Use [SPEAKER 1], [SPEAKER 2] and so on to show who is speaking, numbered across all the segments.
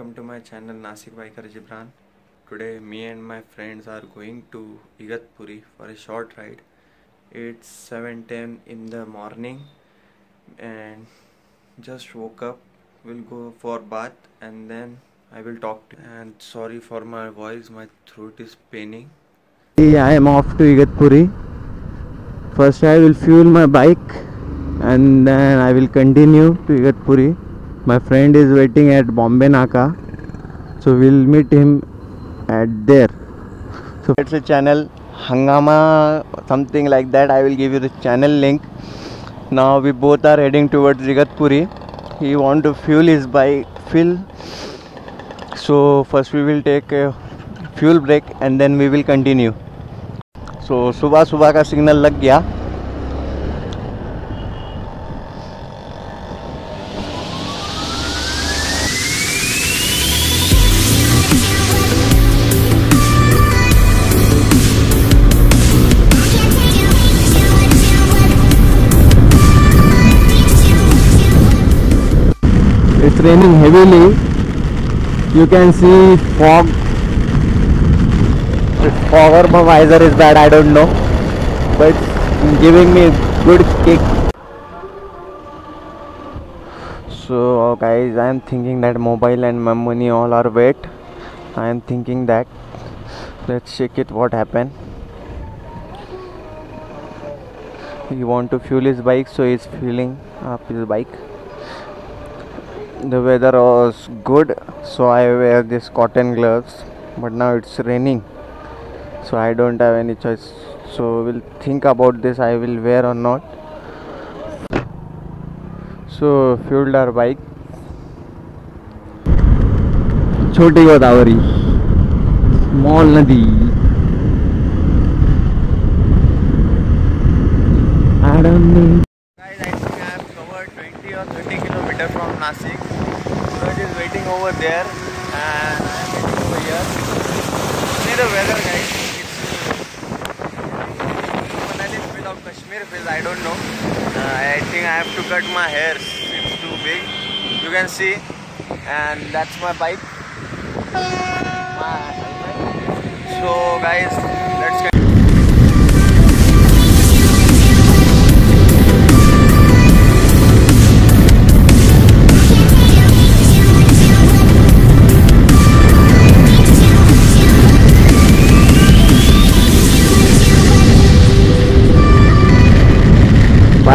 [SPEAKER 1] Welcome to my channel Nasik Biker Jibran. Today me and my friends are going to Igatpuri for a short ride. It's 7:10 in the morning and just woke up. We'll go for bath and then I will talk to you. and sorry for my voice, my throat is paining.
[SPEAKER 2] I am off to Igatpuri. First, I will fuel my bike and then I will continue to Igatpuri. My friend is waiting at Bombay Naka, so we'll meet him at there. So it's a channel Hangama, something like that. I will give you the channel link. Now we both are heading towards Igatpuri. He want to fuel his bike, fill. So first we will take a fuel break and then we will continue. सो सुबह सुबह का signal लग गया Raining heavily. You can see fog fog or my visor is bad, I don't know. But giving me good kick. So guys, I am thinking that mobile and my money all are wet. I am thinking that. Let's check it what happened. He want to fuel his bike, so he's filling up his bike The weather was good, so I wear this cotton gloves. But now it's raining so I don't have any choice. So we'll think about this. I will wear or not. So fueled our bike. छोटी Godavari small नदी I don't need
[SPEAKER 1] Kashmir I don't know. Uh, I think I have to cut my hair. It's too big. You can see. And that's my bike. My helmet. So guys, let's get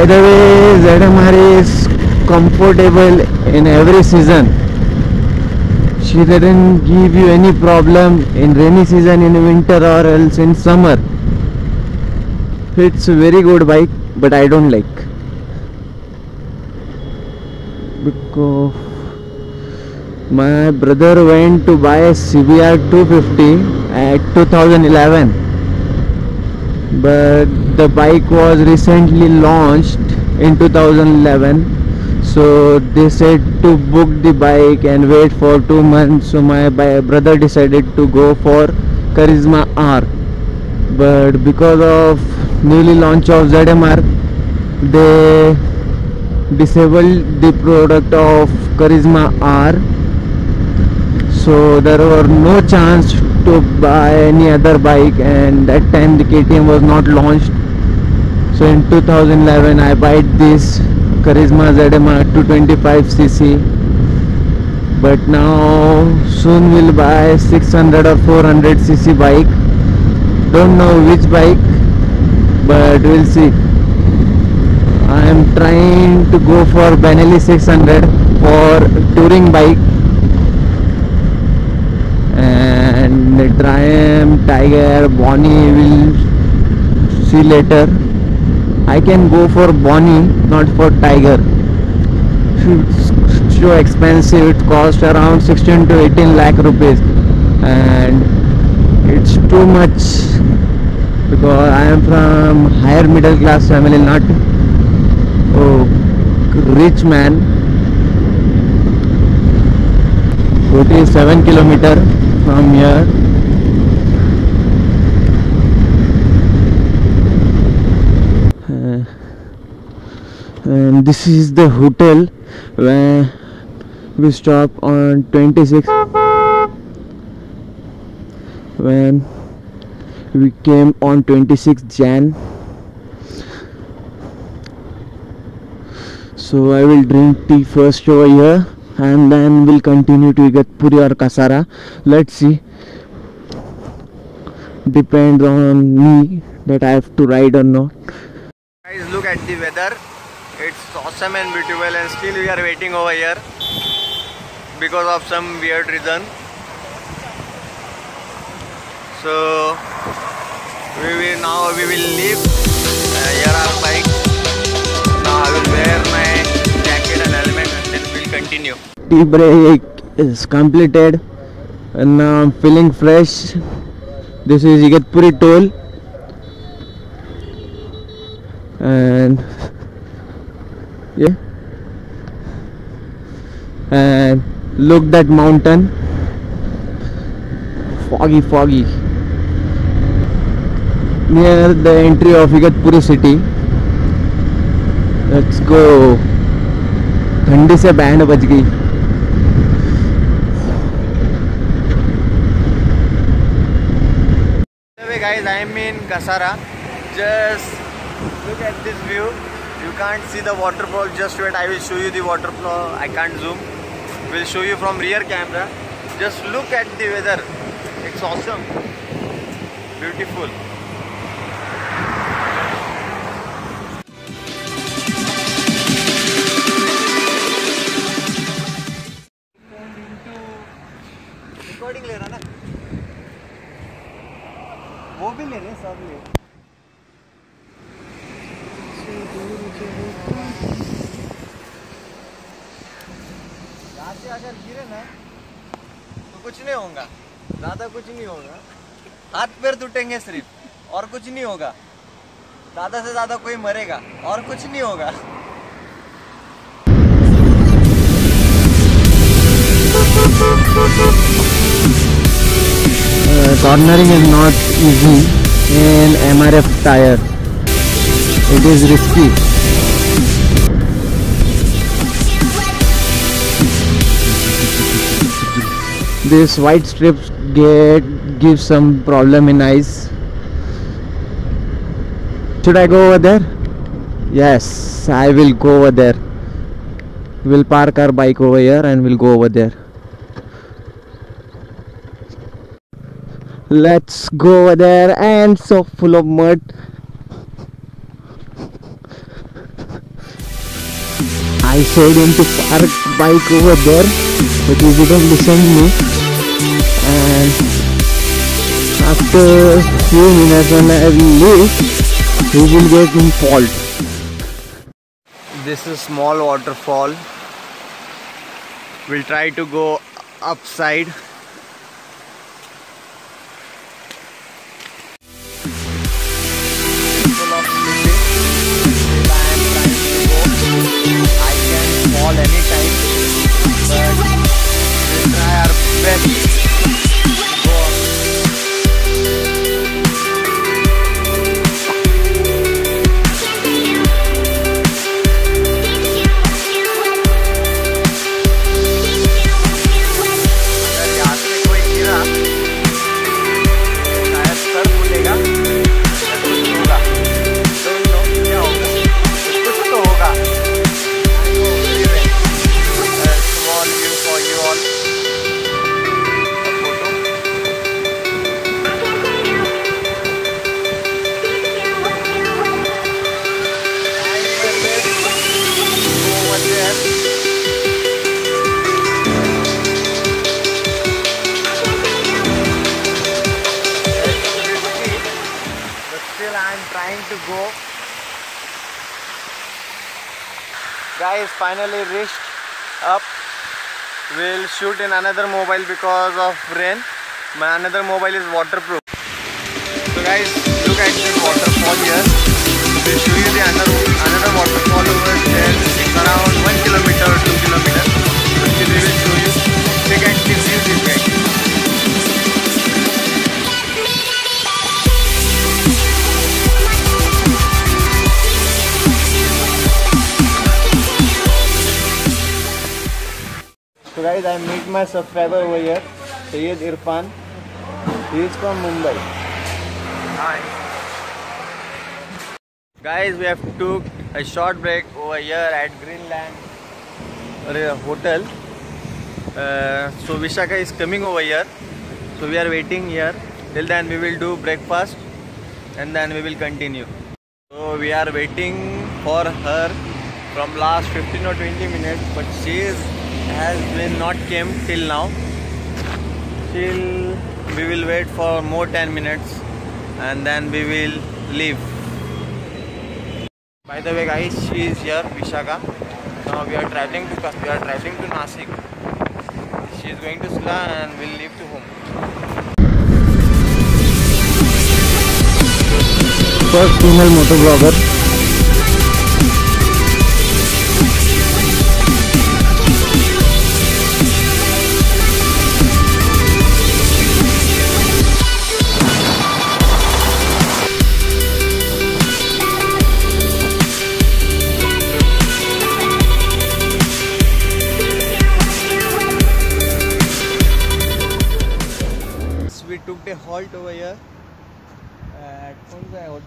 [SPEAKER 2] By the way, ZMR is comfortable in every season. She didn't give you any problem in rainy season, in winter or else in summer. It's a very good bike, but I don't like. Because my brother went to buy a CBR 250 at 2011 but the bike was recently launched in 2011 so they said to book the bike and wait for two months. So my brother decided to go for Karizma R. But because of newly launch of zmr they disabled the product of Karizma R. So there were no chance to buy any other bike and that time the KTM was not launched. So in 2011 I bought this Karizma ZMR 225cc but now soon we'll buy 600 or 400cc bike. Don't know which bike but we'll see. I am trying to go for Benelli 600 for touring bike Triumph, Tiger, Bonnie will see later. I can go for Bonnie, not for Tiger. It's so expensive. It costs around 16 to 18 lakh rupees, and it's too much because I am from higher middle class family, not oh, rich man. 47 kilometer from here Uh, and this is the hotel where we stopped on 26 when we came on 26 Jan. So I will drink tea first over here and then we'll continue to Igatpuri or Kasara. Let's see. Depends on me that I have to ride or not.
[SPEAKER 1] Guys, look at the weather. It's awesome and beautiful, and still we are waiting over here because of some weird reason. So we will now we will leave. Uh, here. Now I will wear my jacket and helmet, and then we'll continue.
[SPEAKER 2] tea break is completed and now I'm feeling fresh this is Igatpuri toll and ये। And look that mountain foggy foggy near the entry of Igatpuri city let's go ठंडी से band बज गई
[SPEAKER 1] guys I mean Kasara just look at this view You can't see the waterfall just yet. I will show you the waterfall. I can't zoom. Will show you from rear camera. Just look at the weather. It's awesome. Beautiful. Recording ले रहा ना वो भी ले रहे सब ले अगर गिरे ना तो कुछ नहीं होगा ज़्यादा कुछ नहीं होगा हाथ पैर टूटेंगे सिर्फ़ और कुछ नहीं होगा ज़्यादा से ज़्यादा कोई मरेगा और कुछ नहीं होगा
[SPEAKER 2] Uh, cornering is not easy in MRF tire. It is risky. This white strips get give some problem in eyes. Should I go over there? Yes, I will go over there. We'll park our bike over here and we'll go over there. Let's go over there and so full of mud. I said him to park bike over there, but he didn't listen to me. And after few minutes when I leave, he will get in fault.
[SPEAKER 1] This is small waterfall. We'll try to go upside. Trying to go. Guys, finally reached up. We'll shoot in another mobile because of rain. My another mobile is waterproof. So guys, look at this waterfall here. We'll show you the another another waterfall over there. Around kilometer or two kilometers. So we will show you. Look at the view this guys. So guys, I meet my subscriber over here, Sayyid Irfan. He is from Mumbai. Hi. Guys, we have took a short break over here at Greenland hotel. Uh, so Vishakha is coming over here. So we are waiting here. Till then we will do breakfast and then we will continue. So we are waiting for her from last 15 or 20 minutes but she is, has been not came till now. Till we will wait for more 10 minutes and then we will leave. By the way guys, she is here, Vishakha. Now we are traveling to we are traveling to Nasik. She is going to Sula and we will leave to home.
[SPEAKER 2] First female motovlogger.
[SPEAKER 1] So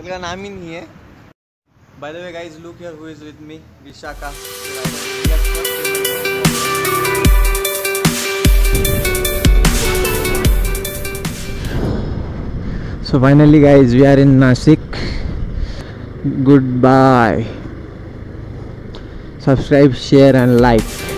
[SPEAKER 1] कल का नाम ही नहीं है। By the way guys look here who is with me Vishakha
[SPEAKER 2] so finally guys we are in Nashik good bye subscribe share and like